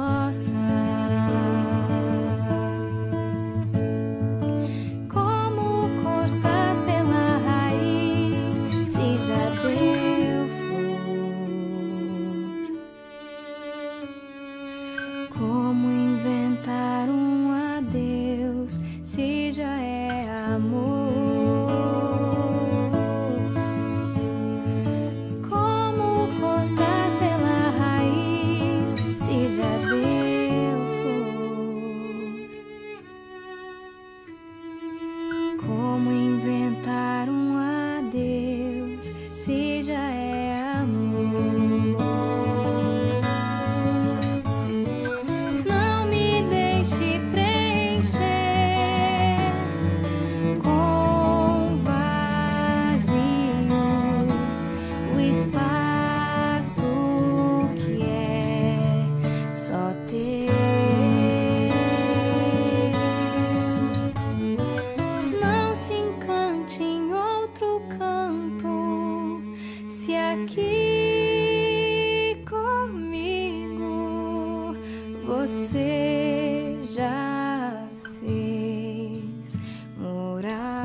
awesome. aqui comigo, você já fez morar.